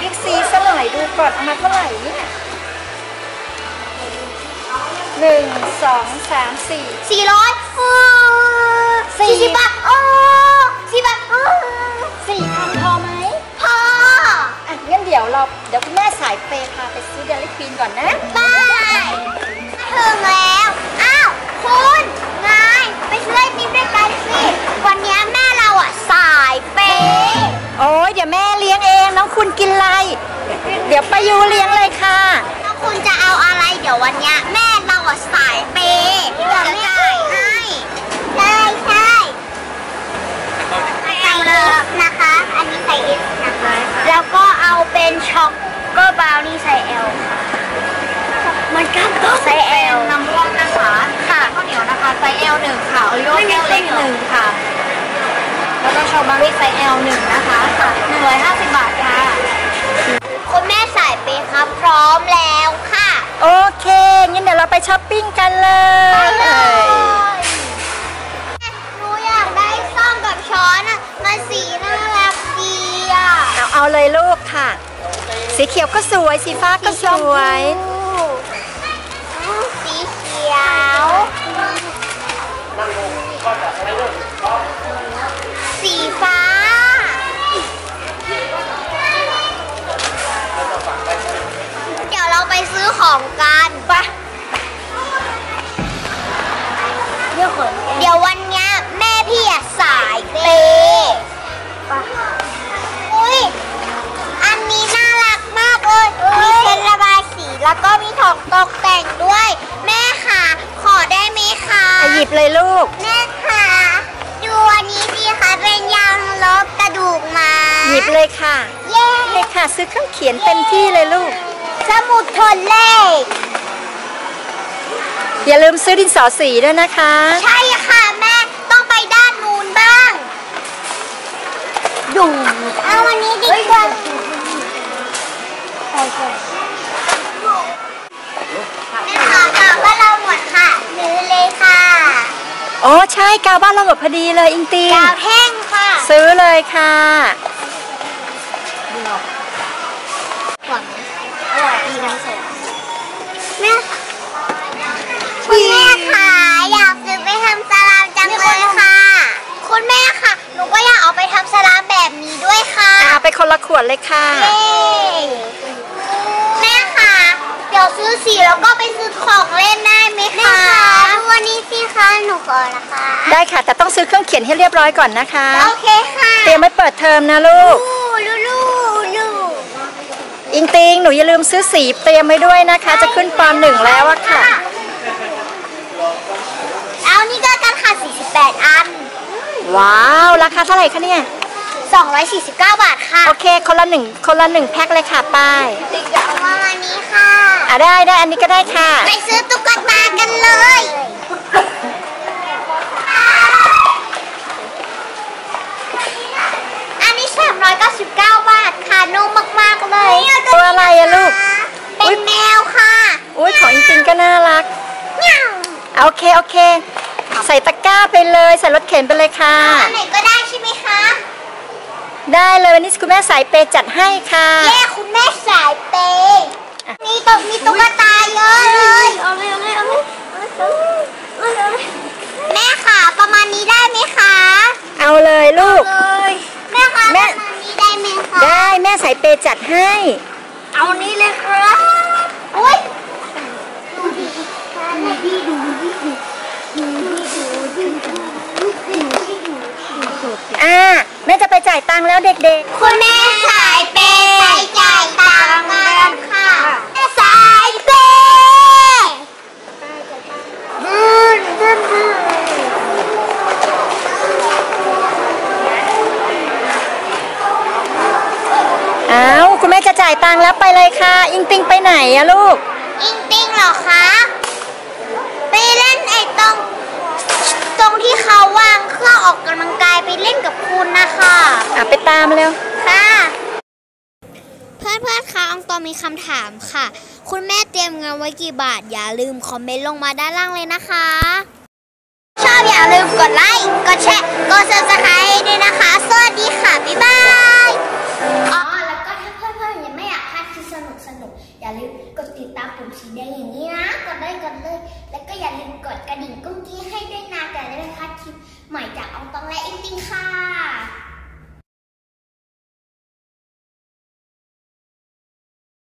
บิ๊กซีสลายดูก่อนเอกมาเท่าไหร่เนี่ยหนึ่งสองสามสี่สี่ร้อยสี่สิบบาท คุณกินอะไร เดี๋ยวประยูเลี้ยงเลยค่ะ แล้วคุณจะเอาอะไรเดี๋ยววันนี้แม่เราอะสายเปย์เดี๋ยวแม่จ่ายให้ใช่ใช่ size L นะคะ อันนี้ size S นะคะ แล้วก็เอาเป็น choco brownie size L ค่ะ มันก็ต้อง size L นำร่องนะคะค่ะข้าวเหนียวนะคะไซส์ L หนึ่งค่ะโอริโอแก้วเล็กหนึ่งค่ะ แล้วก็ชอบารี่ไซส์ L หนึ่งนะคะค่ะหนึ่งร้อยห้า รับพร้อมแล้วค่ะ โอเค งั้นเดี๋ยวเราไปช้อปปิ้งกันเลยหนูอยากได้ส้อมกับช้อนอะมันสีน่ารักดีอะเอาเอาเลยลูกค่ะ สีเขียวก็สวย สีฟ้าก็สวย สีเขียว ซื้อของกันปะเดี๋ยววันเนี้ยแม่พี่อะสายเปย์อุ้ยอันนี้น่ารักมากเลย มีเส้นระบายสีแล้วก็มีของตกแต่งด้วย แม่ค่ะ ขอได้ไหมคะอะหยิบเลยลูก แม่ค่ะ ดูอันนี้สิคะเป็นยางลบกระดูกหมา หยิบเลยค่ะ เย้เลยค่ะ ซื้อเครื่องเขียนเต็มที่เลยลูก สมุดทนเลข อย่าลืมซื้อดินสอสีด้วยนะคะ ใช่ค่ะแม่ต้องไปด้านนู้นบ้างดูเอาวันนี้ดีกว่าแม่ขอกล่าวว่าเราหมดค่ะซื้อเลยค่ะอ๋อใช่กาวบ้านเราหมดพอดีเลยอิงติงกาวแห้งค่ะ ซื้อเลยค่ะ ละขวดเลยค่ะเย้แม่ค่ะ เดี๋ยวซื้อสีแล้วก็ไปซื้อของเล่นได้ไหมคะแม่ค่ะวันนี้สิคะหนูขอนะคะ ได้ค่ะ แต่ต้องซื้อเครื่องเขียนให้เรียบร้อยก่อนนะคะ โอเคค่ะ เตรียมไว้เปิดเทอมนะลูก ลูลูลูอิงติงหนูอย่าลืมซื้อสีเตรียมไว้ด้วยนะคะ จะขึ้นปหนึ่งแล้วอะค่ะเอานี่ก็กันค่ะ48 อัน ว้าว ราคาเท่าไหร่คะเนี่ย 249 บาทค่ะ โอเค คนละหนึ่งคนละหนึ่งแพ็คเลยค่ะป้ายเอามาวันนี้ค่ะ อะได้ได้อันนี้ก็ได้ค่ะ ไปซื้อตุ๊กตากันเลย อันนี้ 399 บาทค่ะ นุ่มมาก ๆ เลยตัวอะไรอะลูก เป็นแมวค่ะอุ้ยของอิงติงก็น่ารักเมียวโอเค โอเค ใส่ตะกร้าไปเลย ใส่รถเข็นไปเลยค่ะ อันไหนก็ได้ใช่ไหมคะ ได้เลยวันนี้คุณแม่สายเปย์จัดให้ค่ะเย้คุณแม่สายเปย์มีตุ๊กมีตุ๊กตาเยอะเลยเอาเลยเอาเลยเอาเลยแม่ค่ะประมาณนี้ได้ไหมคะ เอาเลยลูกเลยแม่คะแม่ประมาณนี้ได้ไหมคะได้แม่สายเปย์จัดให้ เอานี้เลยครับอุ้ยดูดิดูดิดูดิดูดิดูดิดูดิอ่า แม่จะไปจ่ายตังค์แล้วเด็กๆ คุณแม่สายเปย์ไปจ่ายตังค์กันค่ะ สายเปย์บึ้นบึ้นบึ้นอ้าวคุณแม่จะจ่ายตังค์แล้วไปเลยค่ะ อิงติงไปไหนอะลูก อิงติงเหรอคะ ไปเล่นไอ้ตรง ตรงที่เขาวางเครื่องออกกำลังกายไปเล่ นกับคุณนะคะอะไปตามเร็ว ค่ะ เพื่อนเพื่อนๆคะอองตอมีคำถามค่ะ คุณแม่เตรียมเงินไว้กี่บาท อย่าลืมคอมเมนต์ลงมาด้านล่างเลยนะคะ ชอบอย่าลืมกดไลค์ กดแชร์ กด subscribe ให้ด้วยนะคะ สวัสดีค่ะ บ๊ายบาย อ๋อ แล้วก็ถ้าเพื่อนๆยังไม่อยากพลาดคลิปสนุกๆดติดตามปุ่มสีแดงอย่างนี้นะ กดเลยกดเลย แล้วก็อย่าลืมกดกระดิ่งกุ้งกี้ให้ด้วยนะแต่ได้ไหมคะคลิปใหม่จากอองตองและอิงติงค่ะ